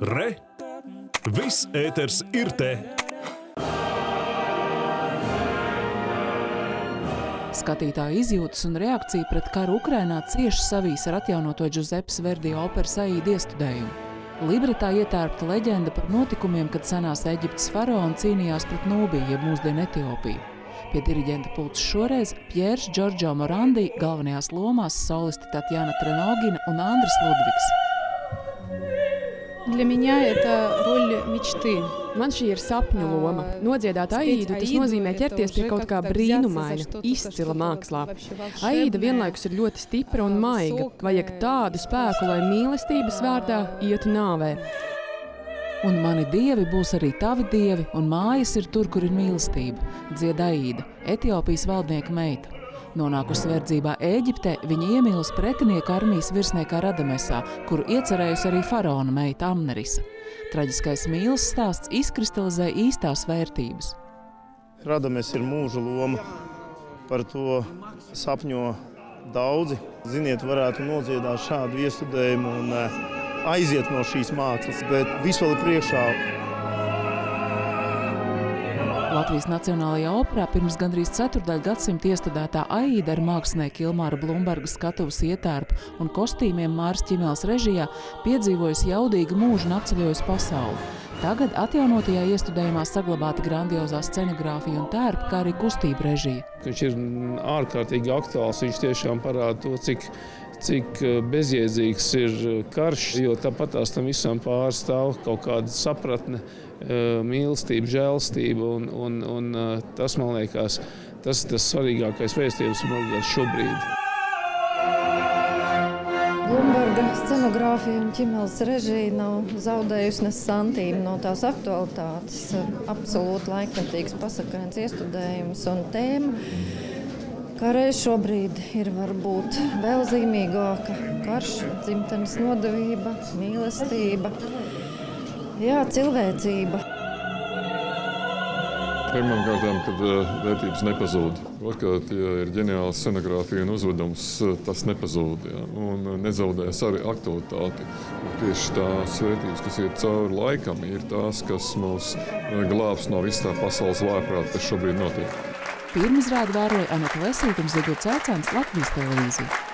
Re! Viss ēters ir te! Skatītāju izjūtas un reakcija pret karu Ukrainā cieši savīs ar atjaunoto Giuseppes Verdi operas Aīdu iestudējumu. Libretā ietērpta leģenda par notikumiem, kad senās Eģiptes faraoni cīnījās pret Nūbiju, jeb mūsdienu Etiopiju. Pie diriģenta pults šoreiz Pjērs Džordžo Morandi, galvenajās lomās solisti Tatjana Trenogina un Andris Ludvigs. Для меня это роль мечты. Man šī ir sapņu loma. Nodziedāt aīdu, tas nozīmē ķerties pie kaut kā brīnumaina, izcila mākslā. Aīda vienlaikus ir ļoti stipra un maiga. Vajag tādu spēku, lai mīlestības vārdā ietu nāvē. Un mani dievi būs arī tavi dievi, un mājas ir tur, kur ir mīlestība, dzied Aīda, Etiopijas valdnieka meita. Nonākusi verdzībā Ēģiptē, viņa iemīlas pretinieku armijas virsniekā Radamesā, kuru iecerējusi arī faraona meita Amnerisa. Traģiskais mīlas stāsts izkristalizē īstās vērtības. Radamies ir mūža loma. Par to sapņo daudzi. Ziniet, varētu nodziedāt šādu iestudējumu un eh, aiziet no šīs mākslas, bet viss vēl ir priekšā. Latvijas Nacionālajā operā pirms gandrīz ceturdaļu gadsimta iestudētā Aīda ar mākslinieku Ilmāra Blumberga skatuves ietērpu un kostīmiem Māras Ķimēls režijā piedzīvojusi jaudīgu mūžu un apceļojusi pasauli. Tagad atjaunotajā iestudējumā saglabāta grandiozā scenogrāfija un tērpa, kā arī kustība režija. Viņš ir ārkārtīgi aktuāls. Viņš tiešām parāda to, cik, cik bezjēdzīgs ir karš, jo tāpat tās tam visam pārstāv kaut kāda sapratne, mīlestība, žēlstība. Un, un, un tas, man liekas, tas ir tas svarīgākais vēstījums šobrīd. Blumberga scenogrāfija un ķīmijas režija nav zaudējusi ne santīmu no tās aktualitātes. Absolūti laikmetīgs pasakāns iestudējums un tēma. Kā reiz šobrīd ir varbūt vēl zīmīgāka karš, dzimtenes nodevība, mīlestība, jā, cilvēcība. Pirmkārt, kad vērtības nepazūd. Otrkārt, ja ir ģeniāla scenogrāfija un uzvedums, tas nepazūd. Ja? Un nezaudēs arī aktualitāti. Un tieši tās vērtības, kas iet cauri laikam, ir tās, kas mūs glābs no visā pasaules vājprāta, kas šobrīd notiek. Pirmizrādi vēroja Anita Lesīta un Zigorts Cēcāns Latvijas televīzija.